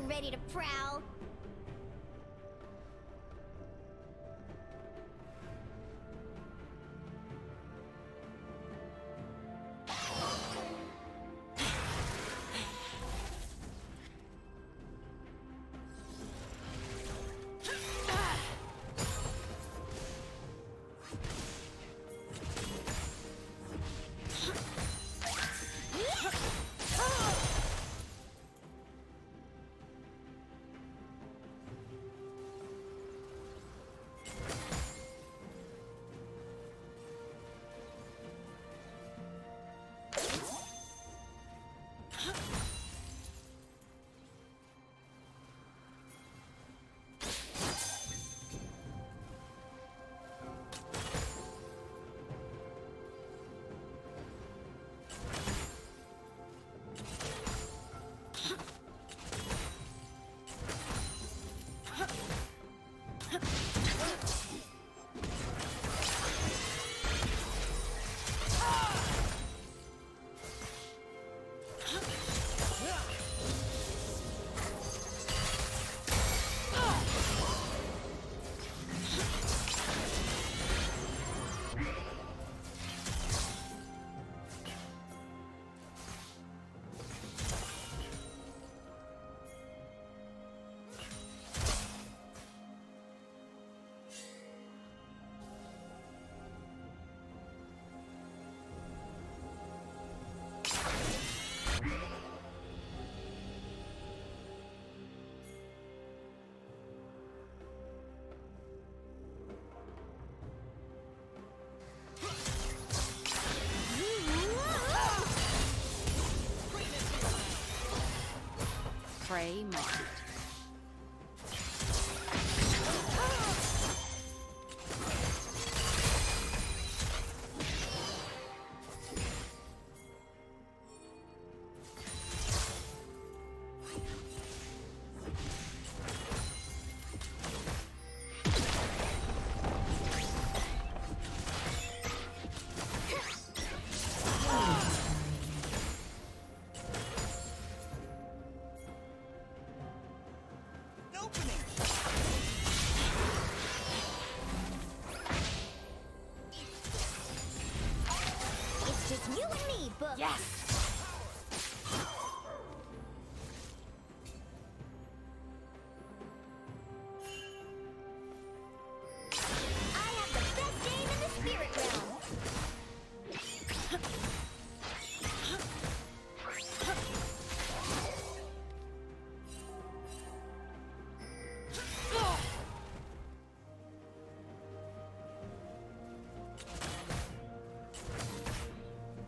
Ready to prowl. Prey marked.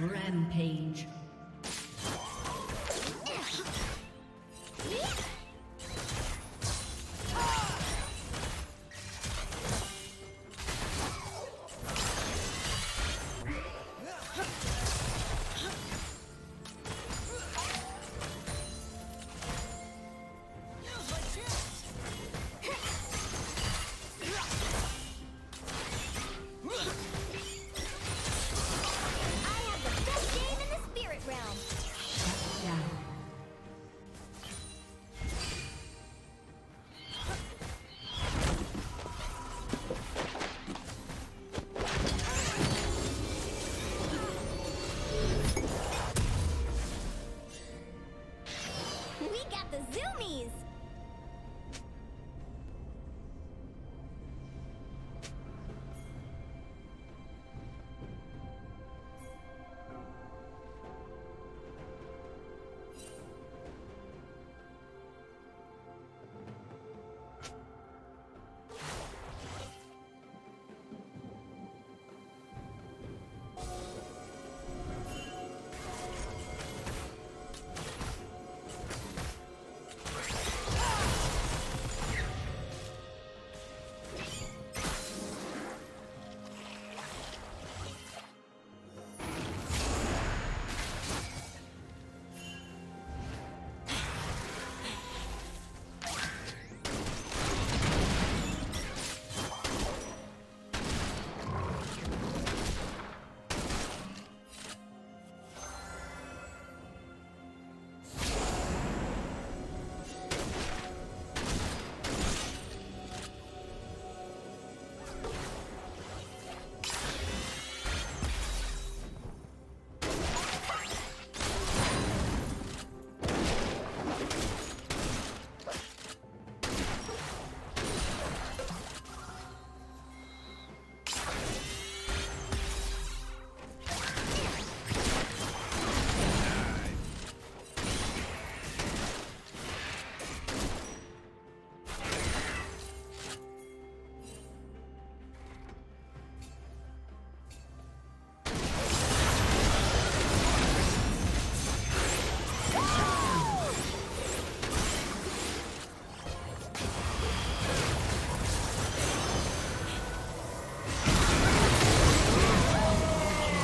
Rampage.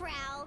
prowl.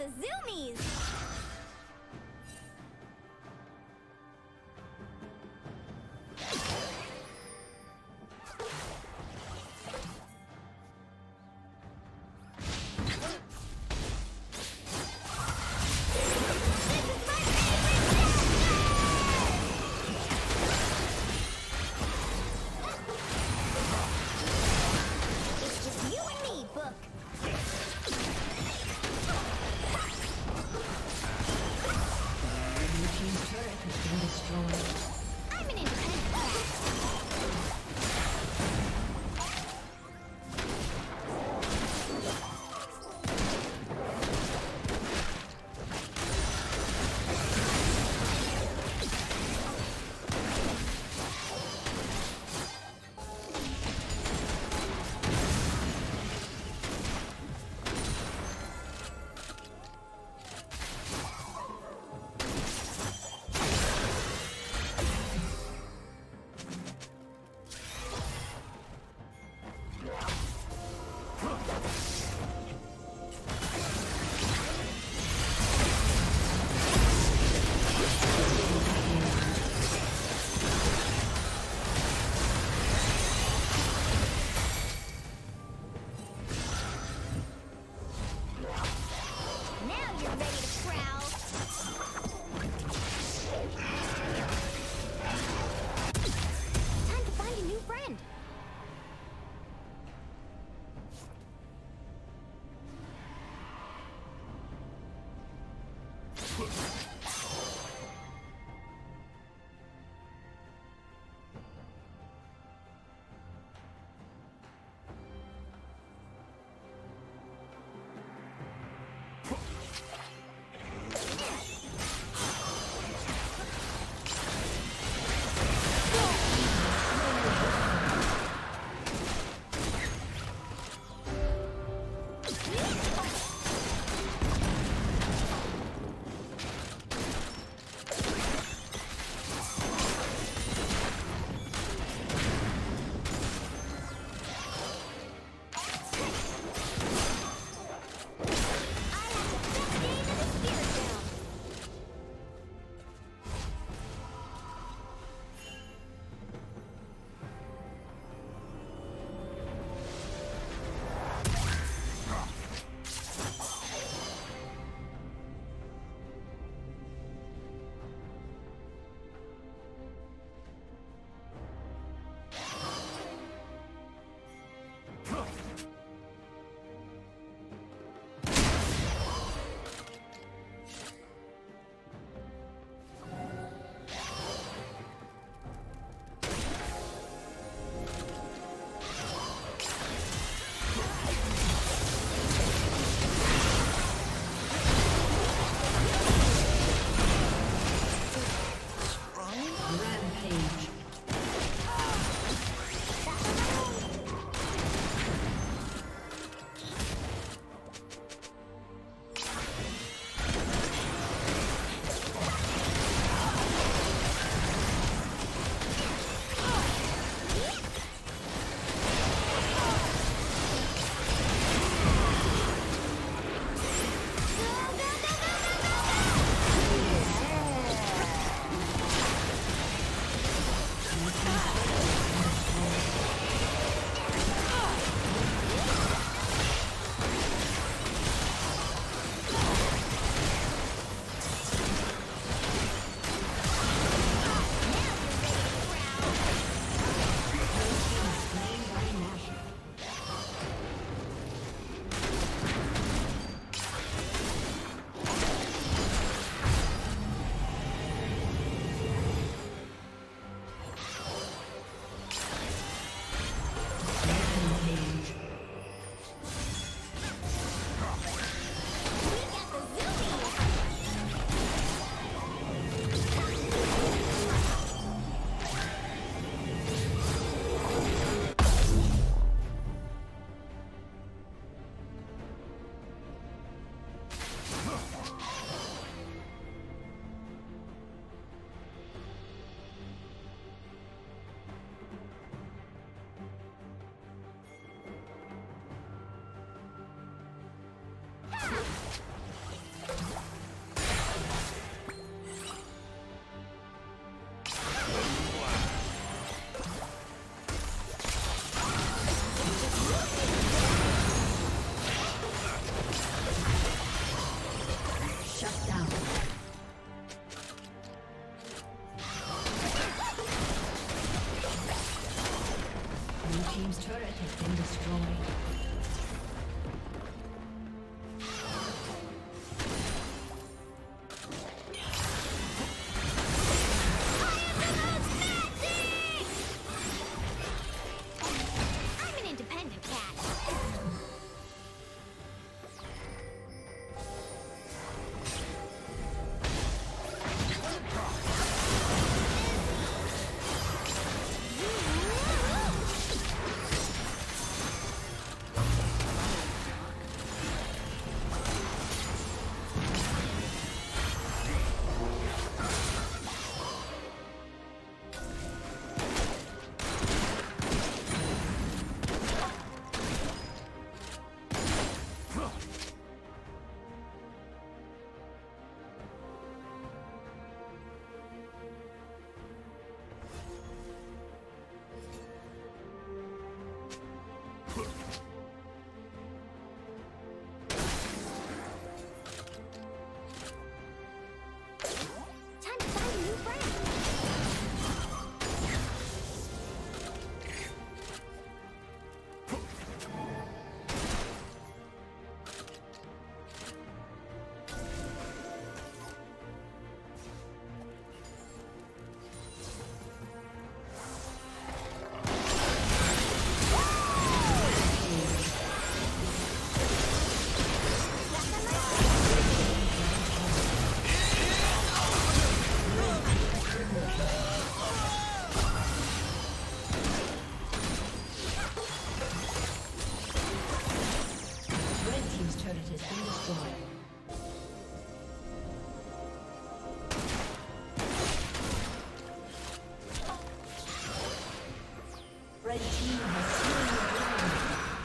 the Zoomies!